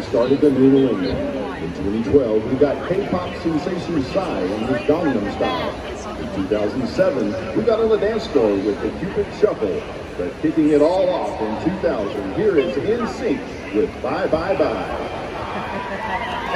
they started the new millennium. In 2012, we got K-pop sensation Psy and his Gangnam Style. In 2007, we got on the dance floor with the Cupid Shuffle. But kicking it all off in 2000, here is NSYNC with Bye Bye Bye.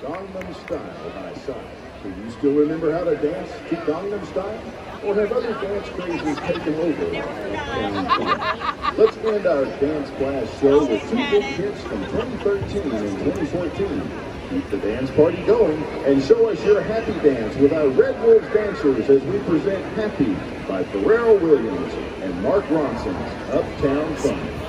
Gangnam Style by Psy. Do you still remember how to dance to Gangnam Style? Or have other dance crazes taken over? Let's end our dance class show with two big hits from 2013 and 2014. Keep the dance party going and show us your happy dance with our Red Wolves dancers as we present Happy by Pharrell Williams and Mark Ronson's Uptown Funk.